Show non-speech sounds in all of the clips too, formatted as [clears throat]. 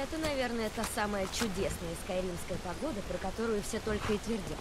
Это, наверное, та самая чудесная скайримская погода, про которую все только и твердят.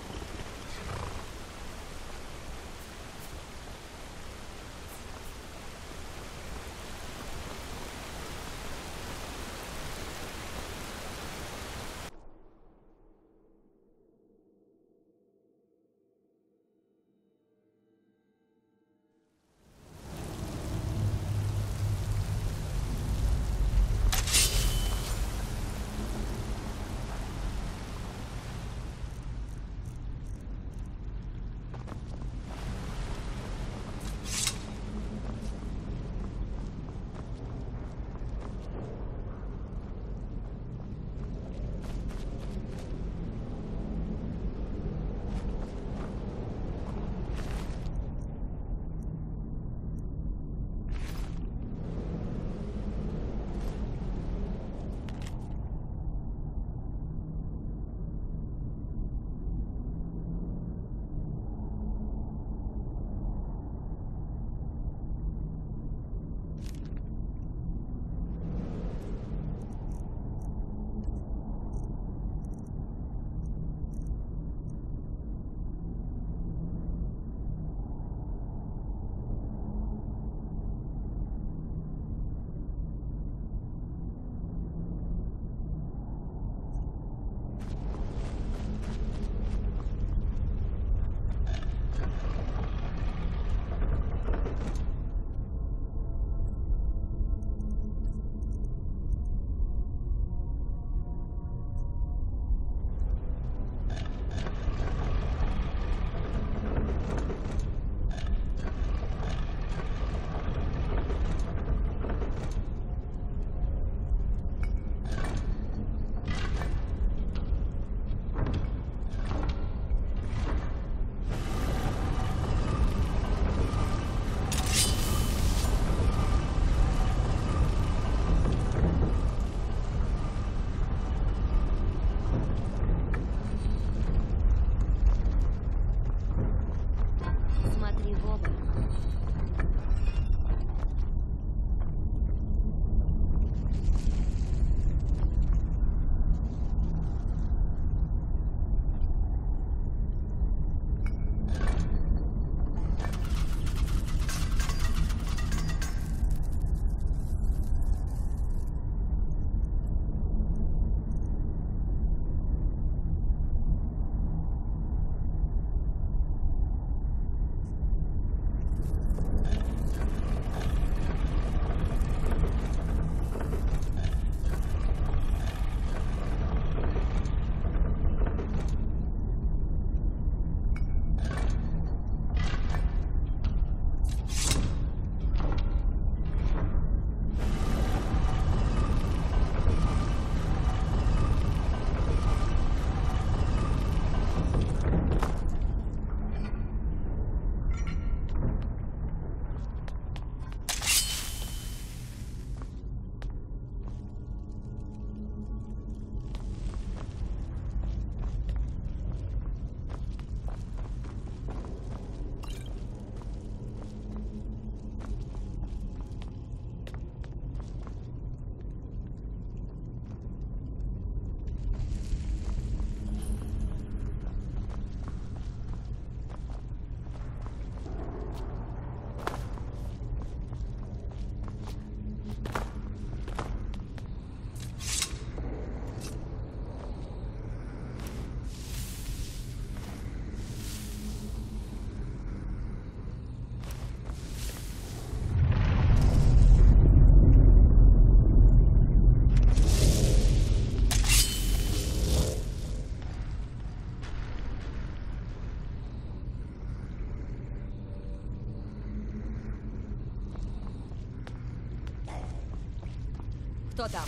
Кто там?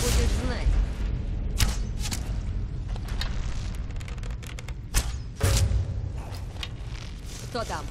Будешь знать. Кто там?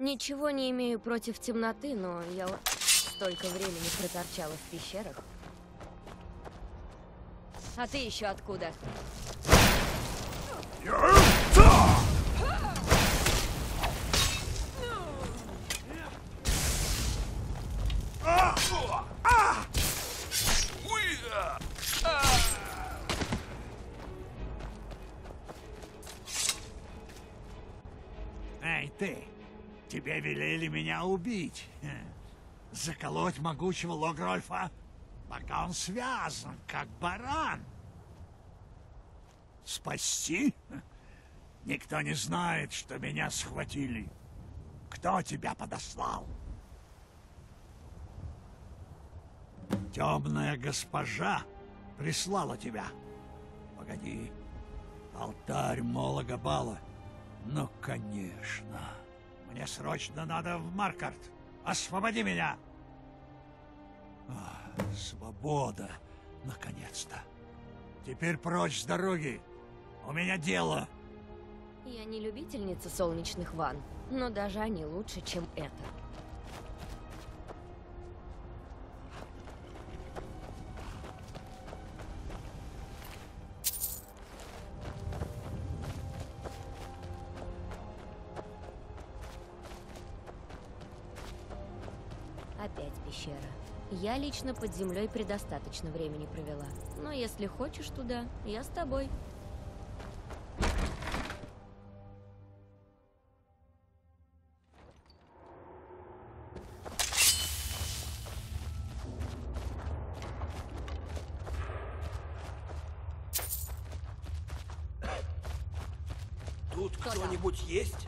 Ничего не имею против темноты, но я столько времени проторчала в пещерах. А ты еще откуда? Эй, ты! Тебе велели меня убить. Заколоть могучего Логрольфа, пока он связан, как баран. Спасти? Никто не знает, что меня схватили. Кто тебя подослал? Темная госпожа прислала тебя. Погоди. Алтарь Молога Бала. Ну, конечно. Мне срочно надо в Маркарт. Освободи меня! Ах, свобода, наконец-то. Теперь прочь с дороги. У меня дело. Я не любительница солнечных ванн, но даже они лучше, чем это. Опять пещера. Я лично под землей предостаточно времени провела. Но если хочешь туда, я с тобой. Тут Кто кто-нибудь есть?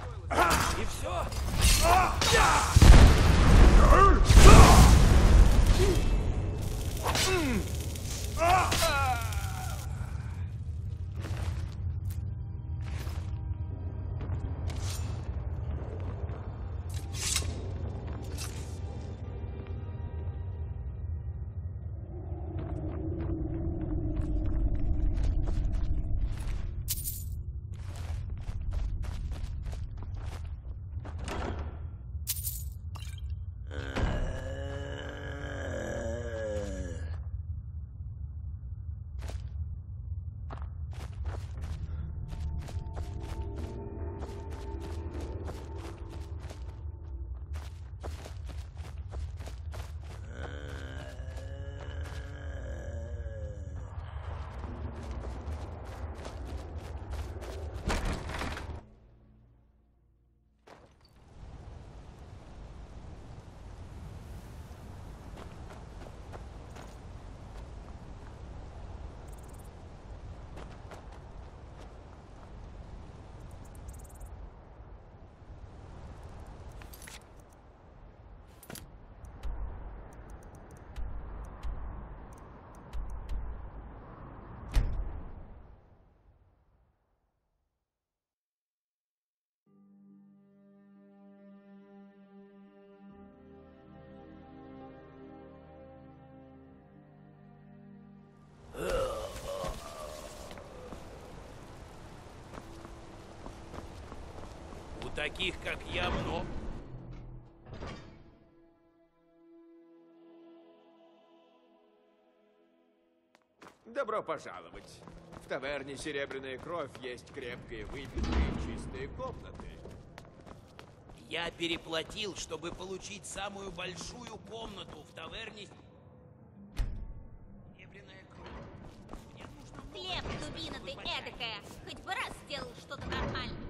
Таких, как я, много. Добро пожаловать. В таверне «Серебряная кровь» есть крепкие выпивка и чистые комнаты. Я переплатил, чтобы получить самую большую комнату в таверне. Серебряная кровь. Мне нужно Хлеб, дубина ты эдакая. Хоть бы раз сделал что-то нормальное.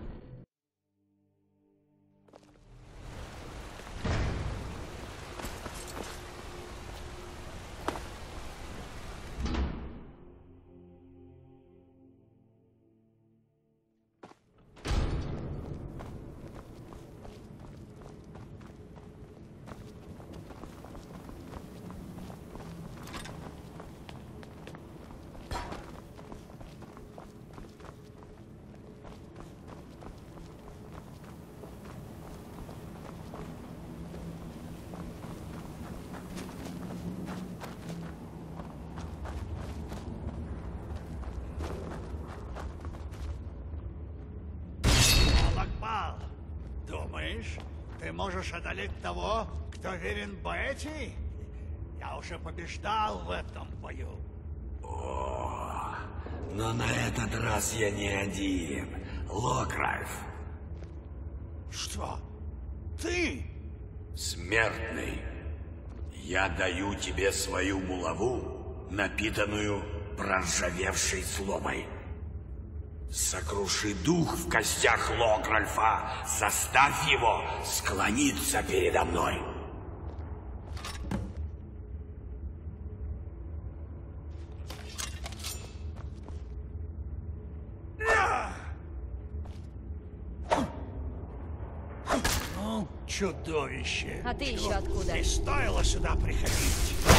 Молокбал, думаешь, ты можешь одолеть того, кто верен Бетти? Я уже побеждал в этом бою. О, но на этот раз я не один. Локрайф, Что? Ты? смертный, я даю тебе свою булаву, напитанную проржавевшей сломой. Сокруши дух в костях Локральфа, заставь его склониться передо мной. Ну, чудовище. А ты еще откуда? Не стоило сюда приходить.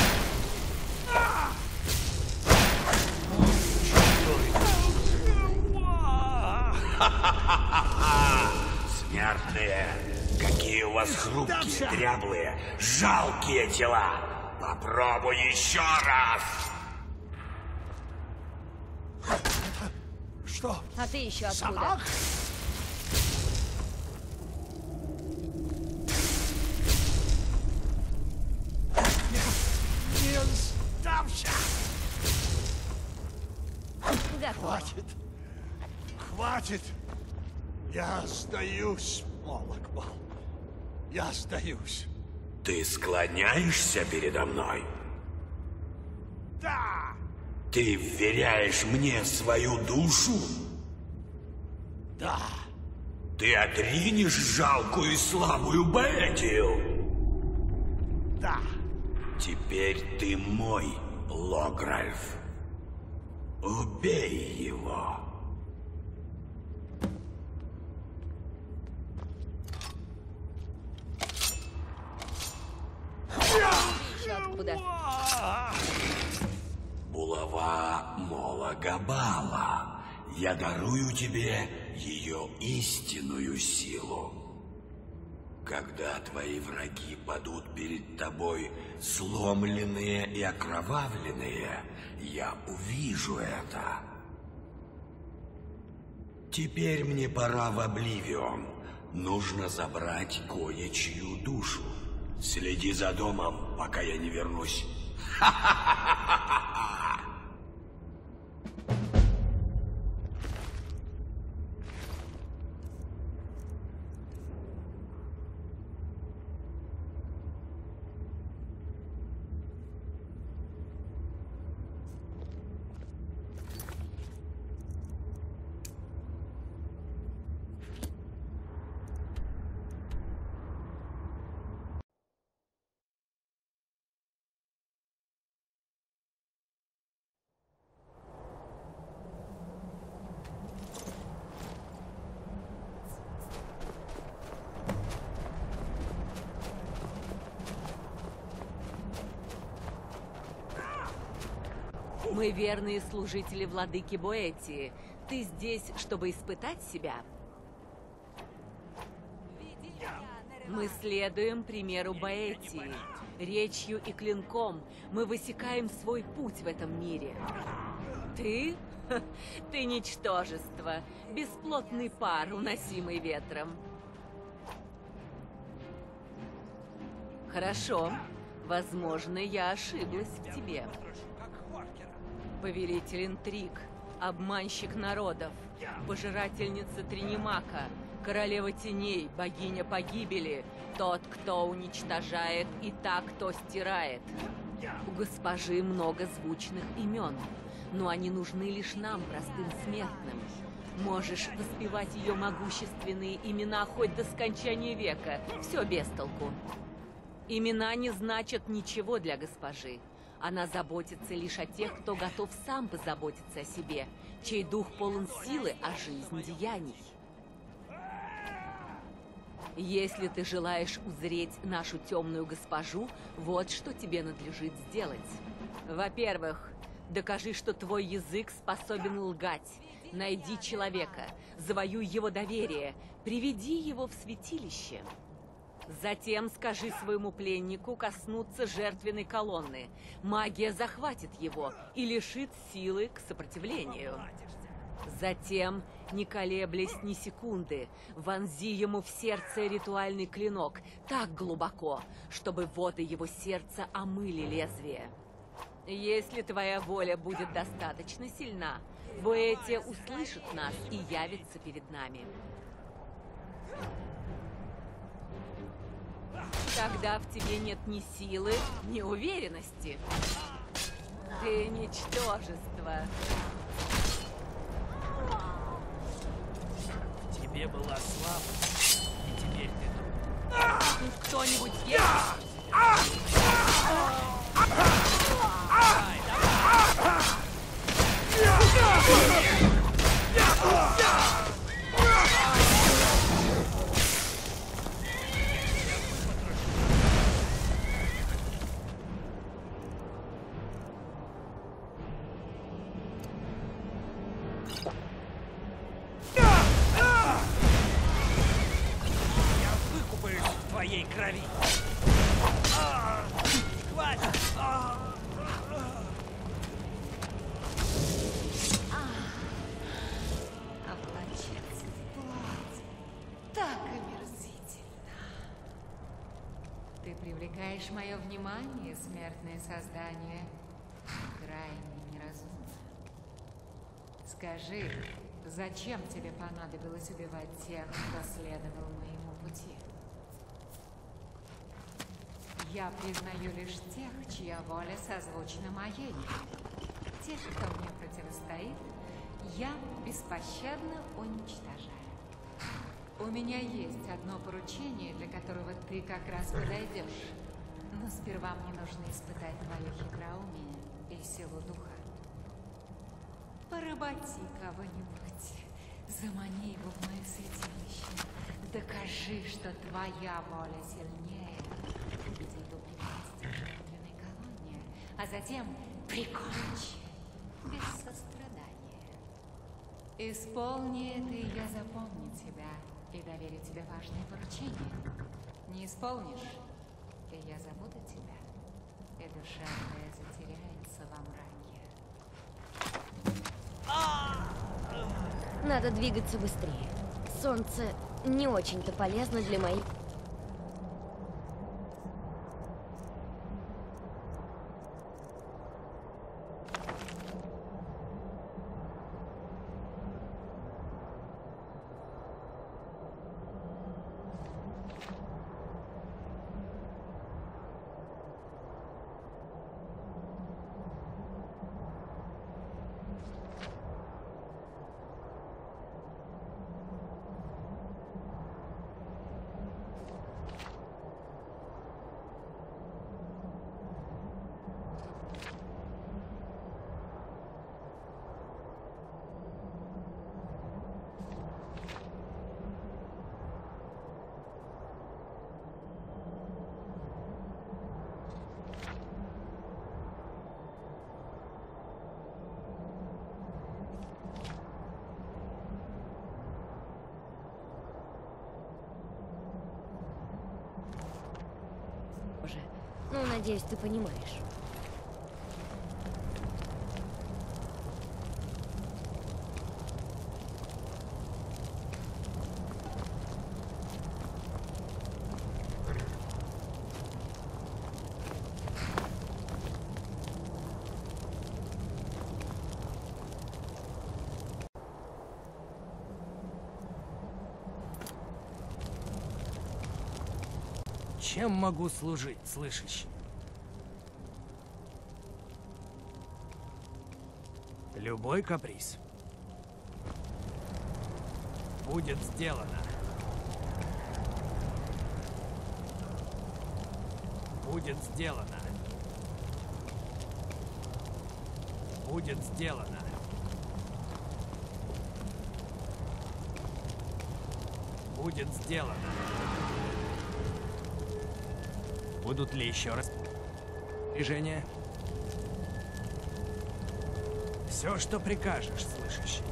Вас хрупкие, дряблые, жалкие тела. Попробуй еще раз. Что? А ты еще откуда? Собак? Не сдамся! Готово. Хватит! Хватит! Я сдаюсь, Молокбал. Я сдаюсь. Ты склоняешься передо мной? Да! Ты вверяешь мне свою душу? Да! Ты отринешь жалкую и слабую Бетию? Да! Теперь ты мой, Логральф. Убей его. Еще откуда? Булава Мола Габала. Я дарую тебе ее истинную силу. Когда твои враги падут перед тобой сломленные и окровавленные, я увижу это. Теперь мне пора в Обливион. Нужно забрать кое-чью душу. Следи за домом, пока я не вернусь. [laughs] Мы верные служители владыки Боэтии. Ты здесь, чтобы испытать себя? Мы следуем примеру Боэтии. Речью и клинком мы высекаем свой путь в этом мире. Ты? Ты ничтожество, бесплотный пар, уносимый ветром. Хорошо. Возможно, я ошиблась в тебе. Повелитель интриг, обманщик народов, пожирательница Тринимака, королева теней, богиня погибели, тот, кто уничтожает и так, кто стирает. У госпожи много звучных имен, но они нужны лишь нам, простым смертным. Можешь воспевать ее могущественные имена хоть до скончания века, все без толку. Имена не значат ничего для госпожи. Она заботится лишь о тех, кто готов сам позаботиться о себе, чей дух полон силы, а жизнь деяний. Если ты желаешь узреть нашу темную госпожу, вот что тебе надлежит сделать. Во-первых, докажи, что твой язык способен лгать. Найди человека, завоюй его доверие, приведи его в святилище. Затем скажи своему пленнику коснуться жертвенной колонны. Магия захватит его и лишит силы к сопротивлению. Затем, не колеблясь ни секунды, вонзи ему в сердце ритуальный клинок так глубоко, чтобы воды его сердца омыли лезвие. Если твоя воля будет достаточно сильна, Боэти услышит нас и явится перед нами. Тогда в тебе нет ни силы, ни уверенности. Ты ничтожество. В тебе была слабость, и теперь ты. Тут кто-нибудь есть? Я привлекаешь мое внимание, смертное создание. Крайне неразумно. Скажи, зачем тебе понадобилось убивать тех, кто следовал моему пути? Я признаю лишь тех, чья воля созвучна моей. Тех, кто мне противостоит, я беспощадно уничтожаю. У меня есть одно поручение, для которого ты как раз подойдешь. Но сперва мне нужно испытать твое хитроумие и силу духа. Поработи кого-нибудь. Замани его в мое святилище. Докажи, что твоя воля сильнее. Убеди его припасть к жертвенной колонне. А затем прикончи. Без сострадания. Исполни это, и я запомню тебя и доверю тебе важное поручение. Не исполнишь, и я забуду тебя, и душа твоя затеряется во мраке. Надо двигаться быстрее. Солнце не очень-то полезно для моей... Ну, надеюсь, ты понимаешь. Чем могу служить, слышащий? Любой каприз. Будет сделано. Будет сделано. Будет сделано. Будет сделано. Будут ли еще раз... Движение? Все, что прикажешь, слышащий.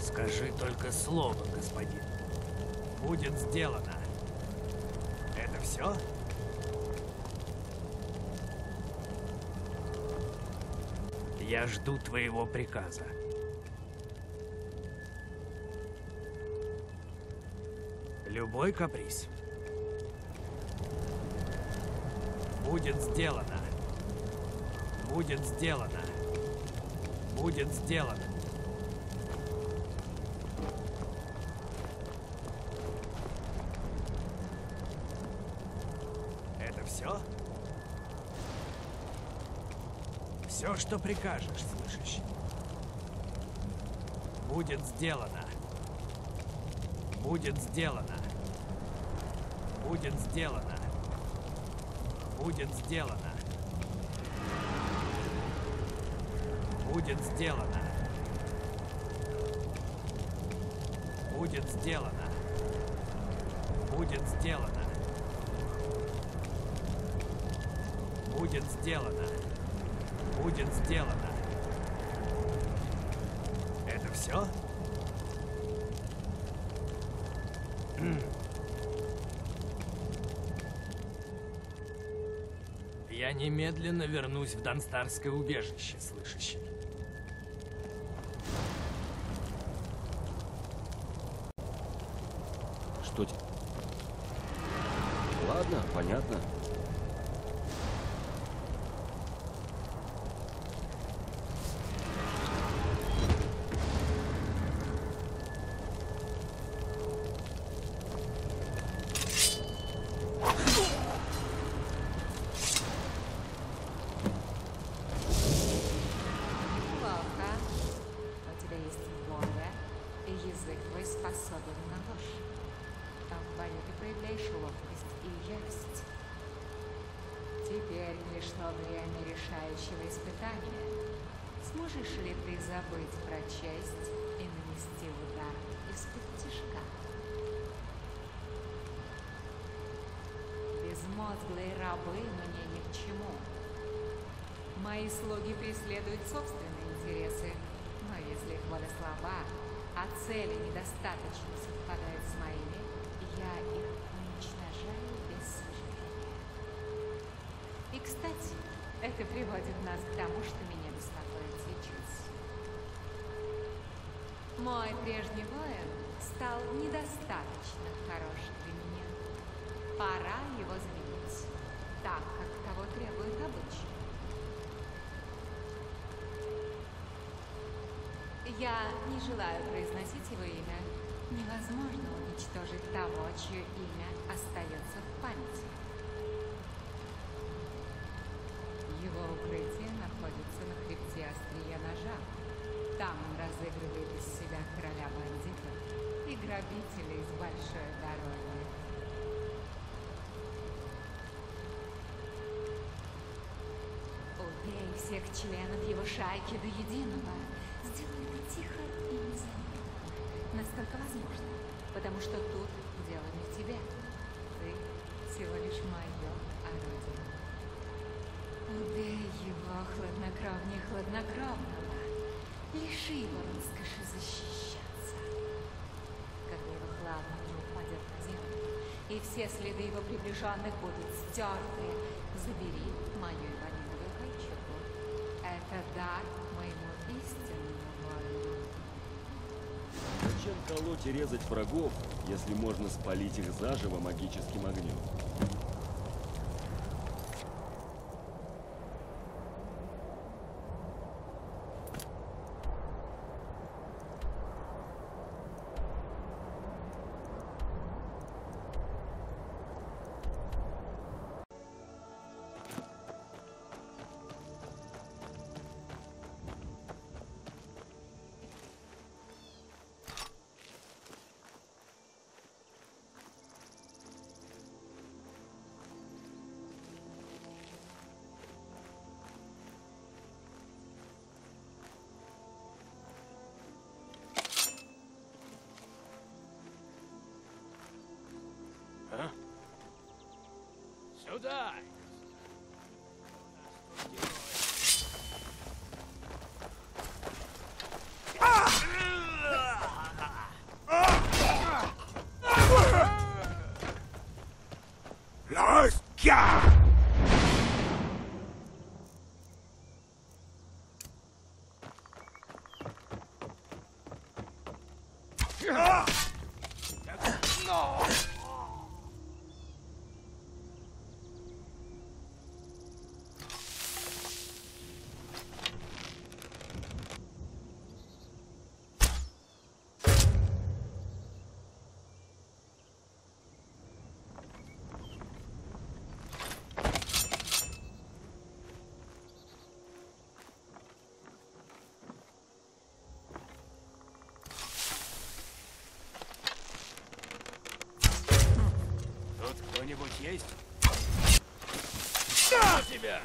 Скажи только слово, господин. Будет сделано. Это все? Я жду твоего приказа. Любой каприз. Будет сделано. Будет сделано. Будет сделано. Это все? Все, что прикажешь, слышащий. Будет сделано. Будет сделано. Будет сделано. Будет сделано. Будет сделано. Будет сделано. Будет сделано. Будет сделано. Будет сделано. Это все? [clears throat] Немедленно вернусь в Донстарское убежище, слышащий. Что тебе? Ладно, понятно. Безмозглые рабы мне ни к чему. Мои слуги преследуют собственные интересы, но если их воля слаба, а цели недостаточно совпадают с моими, я их уничтожаю без сожаления. И, кстати, это приводит нас к тому, что меня беспокоит сейчас. Мой прежний воин стал недостаточно хорош для меня. Пора его Я не желаю произносить его имя. Невозможно уничтожить того, чье имя остается в памяти. Его укрытие находится на хребте острия ножа. Там он разыгрывает из себя короля бандитов и грабителей с большой дороги. Убей всех членов его шайки до единого. Тихо и незаметно. Насколько возможно. Потому что тут дело не в тебе. Ты всего лишь мое орудие. Убей его хладнокровнее хладнокровного. Лиши его роскоши защищаться. Когда его хладно не упадет на землю, и все следы его приближенных будут стерты, забери мою Иванидовую кольчугу. Это дар моему Зачем колоть и резать врагов, если можно спалить их заживо магическим огнем? die. Кто-нибудь есть? На тебя!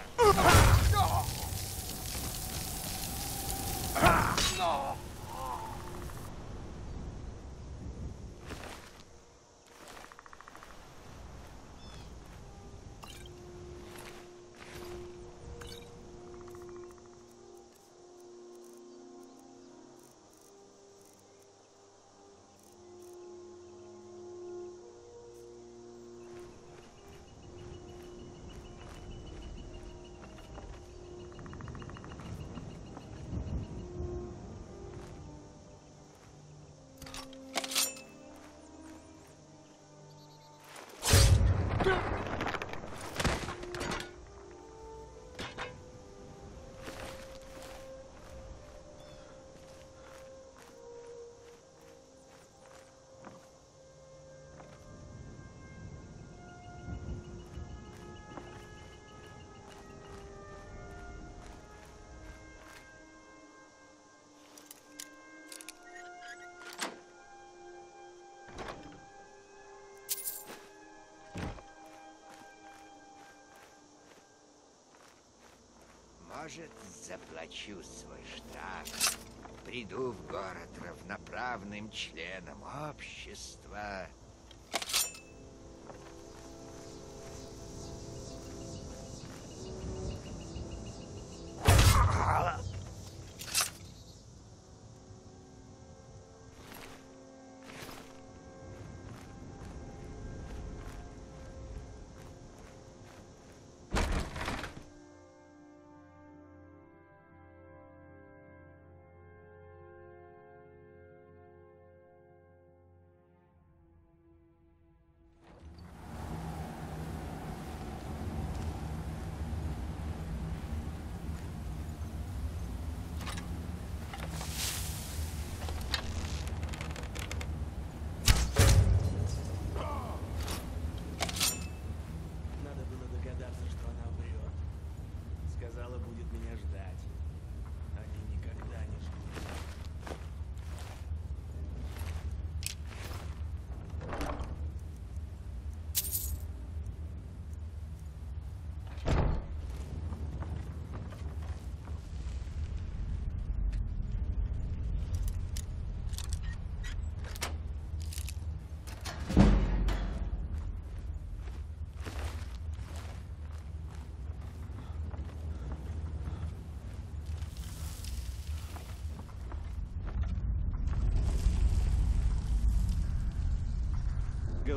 Может, заплачу свой штраф. Приду в город равноправным членом общества.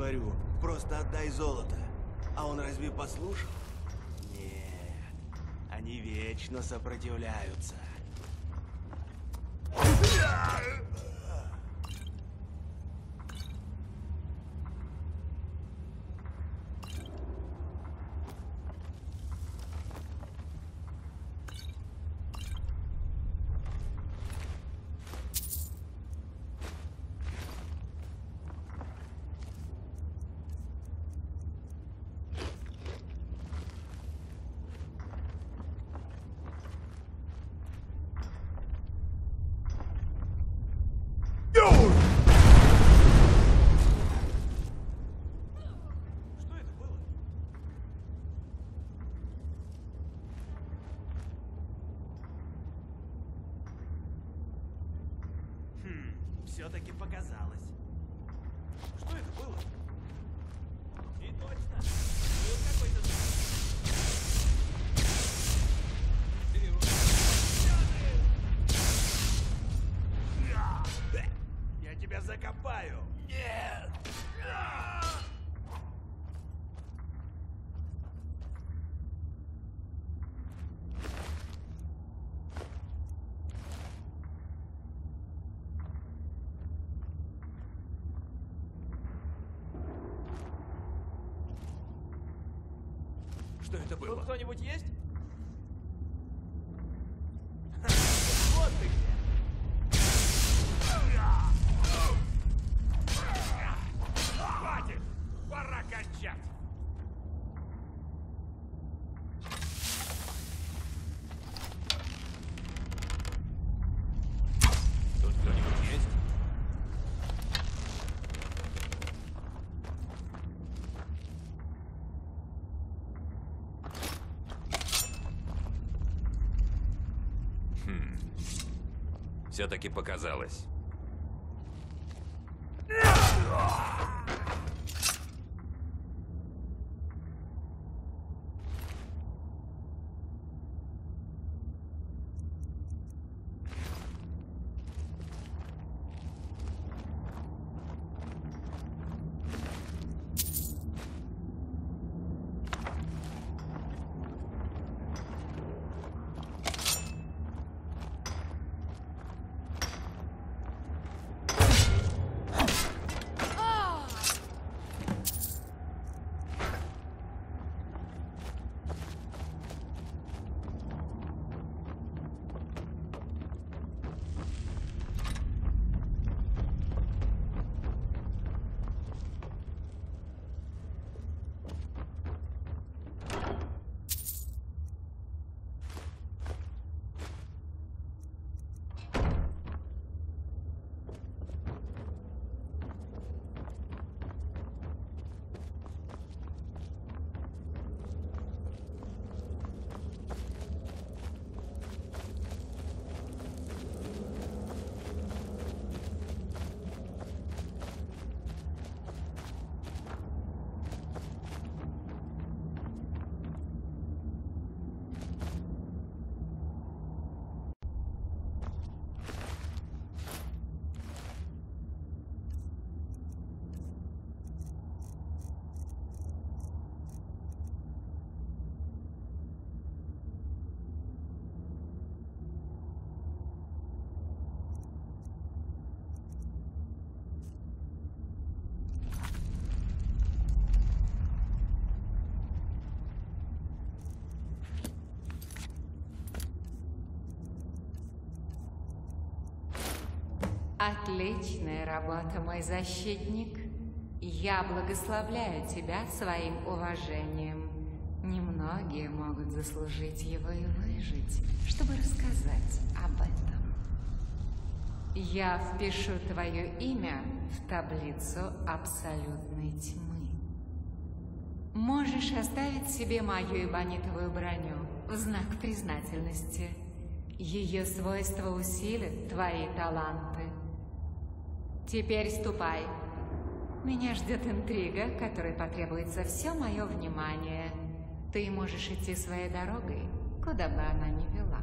Говорю, просто отдай золото. А он разве послушал? Нет, они вечно сопротивляются. Хм, все-таки показалось. Что это было? И точно. Был какой-то звук. Ты его- Я тебя закопаю. Нет. Что это было? Тут кто-нибудь есть? Вот ты где! Хватит! Пора кончать! Тут кто-нибудь есть? Хм. Все-таки показалось. Отличная работа, мой защитник. Я благословляю тебя своим уважением. Немногие могут заслужить его и выжить, чтобы рассказать об этом. Я впишу твое имя в таблицу абсолютной тьмы. Можешь оставить себе мою эбонитовую броню в знак признательности. Ее свойства усилят твои таланты. Теперь ступай. Меня ждет интрига, которой потребуется все мое внимание. Ты можешь идти своей дорогой, куда бы она ни вела.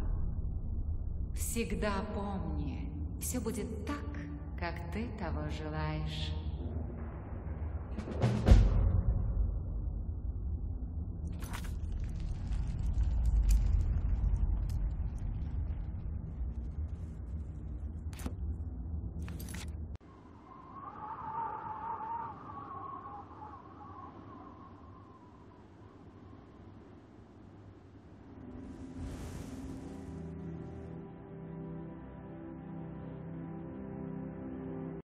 Всегда помни, все будет так, как ты того желаешь.